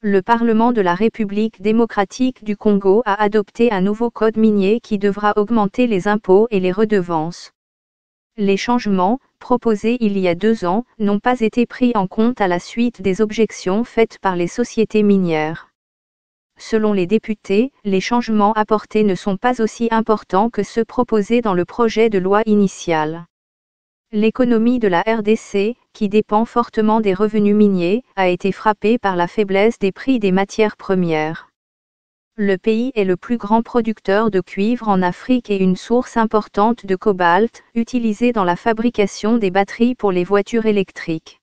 Le Parlement de la République démocratique du Congo a adopté un nouveau code minier qui devra augmenter les impôts et les redevances. Les changements, proposés il y a deux ans, n'ont pas été pris en compte à la suite des objections faites par les sociétés minières. Selon les députés, les changements apportés ne sont pas aussi importants que ceux proposés dans le projet de loi initial. L'économie de la RDC, qui dépend fortement des revenus miniers, a été frappée par la faiblesse des prix des matières premières. Le pays est le plus grand producteur de cuivre en Afrique et une source importante de cobalt, utilisée dans la fabrication des batteries pour les voitures électriques.